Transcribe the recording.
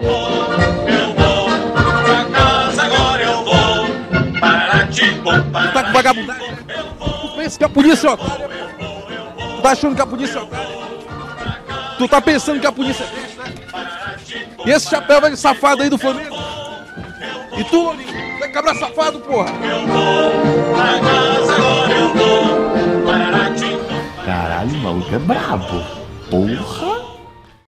Eu vou pra casa, agora eu vou para Timbu, Tu tá com vagabundagem? Tu pensa que é a polícia é otária? Tu tá achando que é a polícia é otária? Tu tá pensando que é a polícia é né? E esse chapéu vai de safado aí do Flamengo? E tu, Lolinho? Tu é cabra safado, porra? pra casa, agora eu vou para Timbu. Caralho, o maluco é brabo. Porra.